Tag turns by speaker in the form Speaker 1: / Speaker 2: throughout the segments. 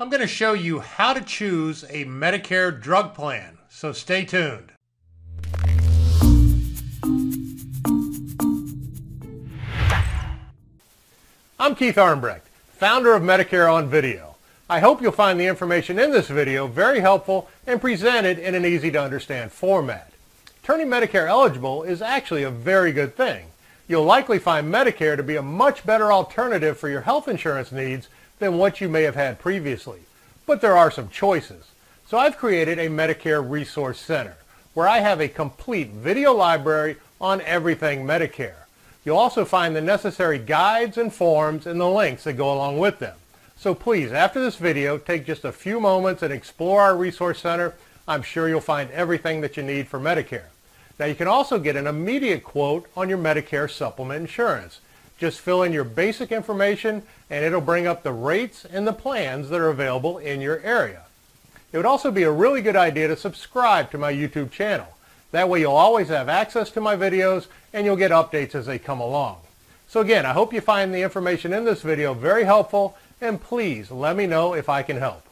Speaker 1: I'm going to show you how to choose a Medicare drug plan, so stay tuned. I'm Keith Armbrecht, founder of Medicare on Video. I hope you'll find the information in this video very helpful and presented in an easy to understand format. Turning Medicare eligible is actually a very good thing. You'll likely find Medicare to be a much better alternative for your health insurance needs than what you may have had previously. But there are some choices. So I've created a Medicare Resource Center where I have a complete video library on everything Medicare. You'll also find the necessary guides and forms and the links that go along with them. So please, after this video, take just a few moments and explore our Resource Center. I'm sure you'll find everything that you need for Medicare. Now you can also get an immediate quote on your Medicare supplement insurance. Just fill in your basic information and it'll bring up the rates and the plans that are available in your area. It would also be a really good idea to subscribe to my YouTube channel. That way you'll always have access to my videos and you'll get updates as they come along. So again, I hope you find the information in this video very helpful and please let me know if I can help.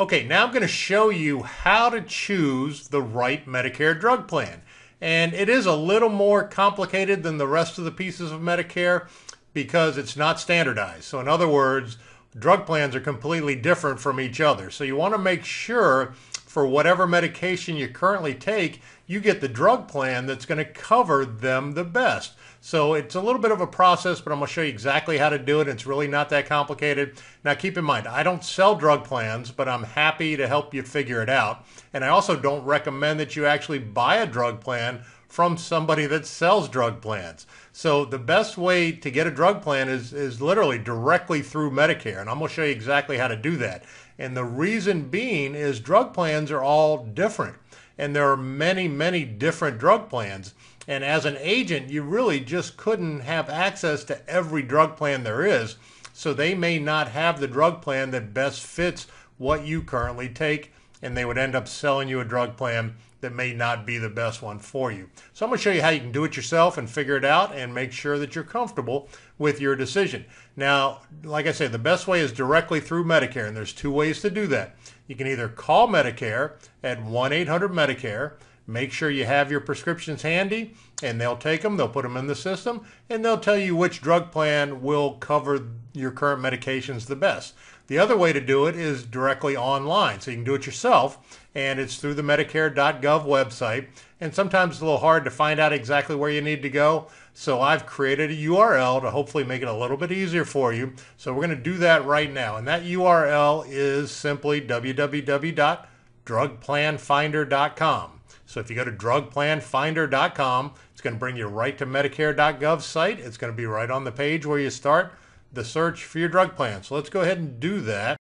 Speaker 1: Okay, now I'm going to show you how to choose the right Medicare drug plan. And it is a little more complicated than the rest of the pieces of Medicare because it's not standardized. So in other words, drug plans are completely different from each other. So you want to make sure for whatever medication you currently take, you get the drug plan that's going to cover them the best. So it's a little bit of a process, but I'm going to show you exactly how to do it. It's really not that complicated. Now keep in mind, I don't sell drug plans, but I'm happy to help you figure it out. And I also don't recommend that you actually buy a drug plan from somebody that sells drug plans. So the best way to get a drug plan is, is literally directly through Medicare. And I'm going to show you exactly how to do that. And the reason being is drug plans are all different. And there are many, many different drug plans. And as an agent, you really just couldn't have access to every drug plan there is. So they may not have the drug plan that best fits what you currently take, and they would end up selling you a drug plan that may not be the best one for you. So I'm going to show you how you can do it yourself and figure it out and make sure that you're comfortable with your decision. Now, like I said, the best way is directly through Medicare, and there's two ways to do that. You can either call Medicare at 1-800-MEDICARE, Make sure you have your prescriptions handy and they'll take them, they'll put them in the system, and they'll tell you which drug plan will cover your current medications the best. The other way to do it is directly online. So you can do it yourself, and it's through the Medicare.gov website. And sometimes it's a little hard to find out exactly where you need to go. So I've created a URL to hopefully make it a little bit easier for you. So we're going to do that right now. And that URL is simply www.drugplanfinder.com. So if you go to drugplanfinder.com, it's going to bring you right to Medicare.gov site. It's going to be right on the page where you start the search for your drug plan. So let's go ahead and do that.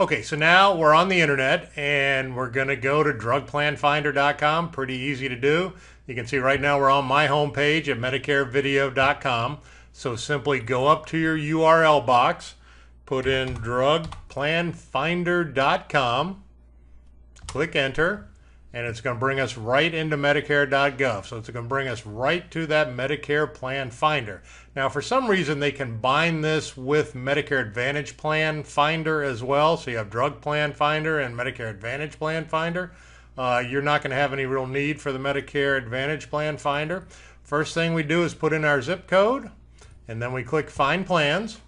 Speaker 1: Okay, so now we're on the internet and we're going to go to drugplanfinder.com. Pretty easy to do. You can see right now we're on my homepage at medicarevideo.com. So simply go up to your URL box, put in drugplanfinder.com, click enter, and it's going to bring us right into Medicare.gov. So it's going to bring us right to that Medicare Plan Finder. Now, for some reason, they combine this with Medicare Advantage Plan Finder as well. So you have Drug Plan Finder and Medicare Advantage Plan Finder. Uh, you're not going to have any real need for the Medicare Advantage Plan Finder. First thing we do is put in our zip code, and then we click Find Plans.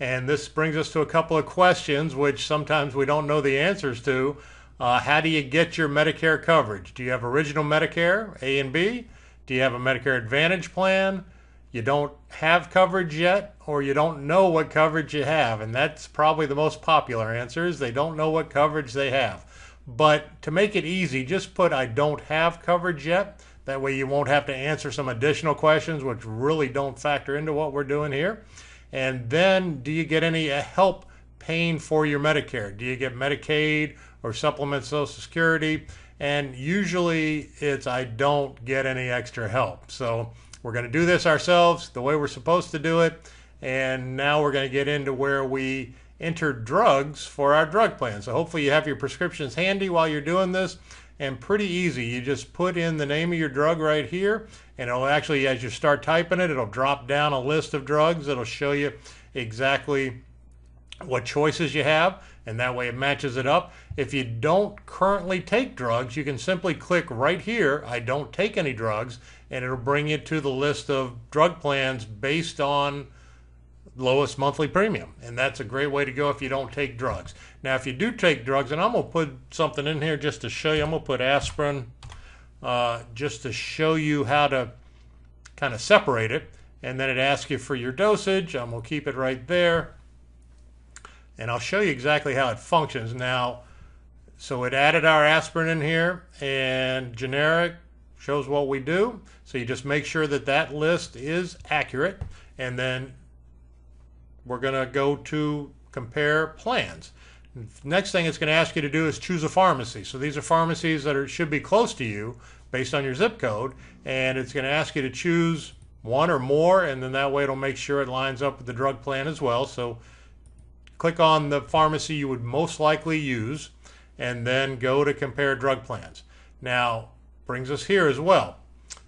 Speaker 1: And this brings us to a couple of questions, which sometimes we don't know the answers to. Uh, how do you get your Medicare coverage? Do you have original Medicare, A and B? Do you have a Medicare Advantage plan? You don't have coverage yet, or you don't know what coverage you have. And that's probably the most popular answer is they don't know what coverage they have. But to make it easy, just put I don't have coverage yet. That way you won't have to answer some additional questions which really don't factor into what we're doing here. And then do you get any help paying for your Medicare? Do you get Medicaid or supplement Social Security? And usually it's I don't get any extra help. So we're going to do this ourselves the way we're supposed to do it. And now we're going to get into where we enter drugs for our drug plan. So hopefully you have your prescriptions handy while you're doing this and pretty easy. You just put in the name of your drug right here And it'll actually, as you start typing it, it'll drop down a list of drugs. It'll show you exactly what choices you have, and that way it matches it up. If you don't currently take drugs, you can simply click right here, I don't take any drugs, and it'll bring you to the list of drug plans based on lowest monthly premium. And that's a great way to go if you don't take drugs. Now, if you do take drugs, and I'm going to put something in here just to show you, I'm going to put aspirin uh, just to show you how to kind of separate it. And then it asks you for your dosage. I'm going to keep it right there. And I'll show you exactly how it functions. Now, so it added our aspirin in here and generic shows what we do. So you just make sure that that list is accurate. And then we're going to go to compare plans. Next thing it's going to ask you to do is choose a pharmacy. So these are pharmacies that are, should be close to you based on your zip code. And it's going to ask you to choose one or more. And then that way it'll make sure it lines up with the drug plan as well. So click on the pharmacy you would most likely use and then go to compare drug plans. Now, brings us here as well.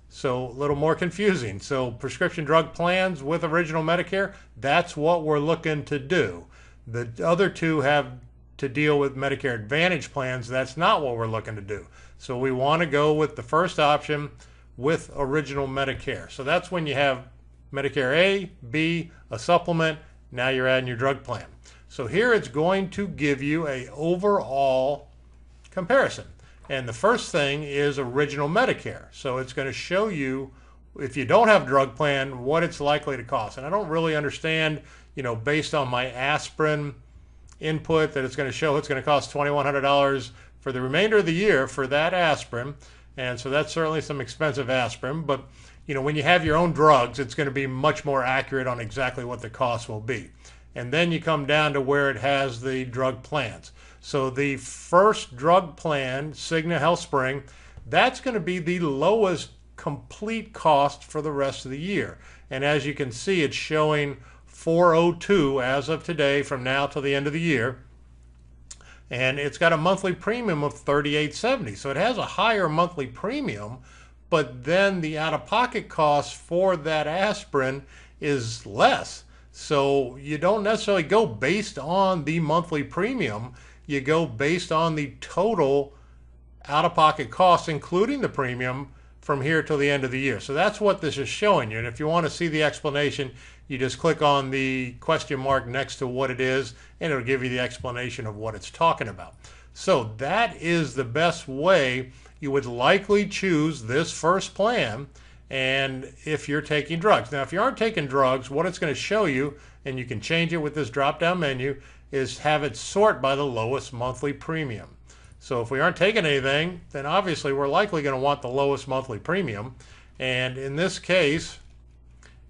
Speaker 1: So a little more confusing. So prescription drug plans with original Medicare, that's what we're looking to do. The other two have to deal with Medicare Advantage plans. That's not what we're looking to do. So we want to go with the first option with original Medicare. So that's when you have Medicare A, B, a supplement, now you're adding your drug plan. So here it's going to give you a overall comparison. And the first thing is original Medicare. So it's going to show you if you don't have drug plan what it's likely to cost. And I don't really understand, you know, based on my aspirin input that it's going to show it's going to cost $2,100 for the remainder of the year for that aspirin. And so that's certainly some expensive aspirin. But, you know, when you have your own drugs, it's going to be much more accurate on exactly what the cost will be. And then you come down to where it has the drug plans. So the first drug plan, Cigna HealthSpring, that's going to be the lowest complete cost for the rest of the year. And as you can see, it's showing 402 as of today from now till the end of the year. And it's got a monthly premium of 3870. So it has a higher monthly premium, but then the out-of-pocket cost for that aspirin is less. So you don't necessarily go based on the monthly premium you go based on the total out-of-pocket costs, including the premium, from here till the end of the year. So that's what this is showing you. And if you want to see the explanation, you just click on the question mark next to what it is, and it'll give you the explanation of what it's talking about. So that is the best way you would likely choose this first plan and if you're taking drugs. Now, if you aren't taking drugs, what it's going to show you, and you can change it with this drop-down menu, is have it sort by the lowest monthly premium. So if we aren't taking anything, then obviously we're likely going to want the lowest monthly premium. And in this case,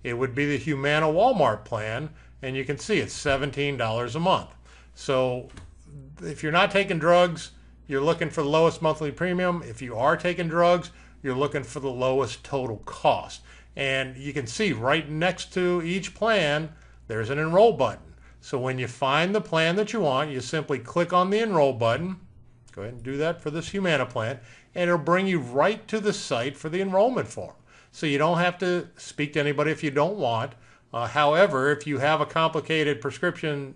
Speaker 1: it would be the Humana Walmart plan, and you can see it's $17 a month. So if you're not taking drugs, you're looking for the lowest monthly premium. If you are taking drugs, you're looking for the lowest total cost. And you can see right next to each plan, there's an enroll button. So when you find the plan that you want, you simply click on the enroll button. Go ahead and do that for this Humana plan, and it'll bring you right to the site for the enrollment form. So you don't have to speak to anybody if you don't want. Uh, however, if you have a complicated prescription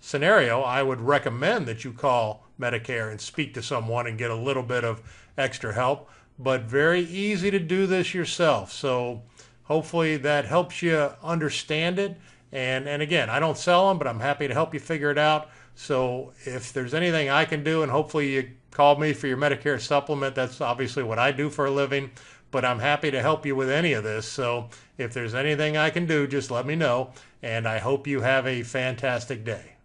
Speaker 1: scenario, I would recommend that you call Medicare and speak to someone and get a little bit of extra help. But very easy to do this yourself. So hopefully that helps you understand it and, and again, I don't sell them, but I'm happy to help you figure it out. So if there's anything I can do, and hopefully you call me for your Medicare supplement, that's obviously what I do for a living, but I'm happy to help you with any of this. So if there's anything I can do, just let me know. And I hope you have a fantastic day.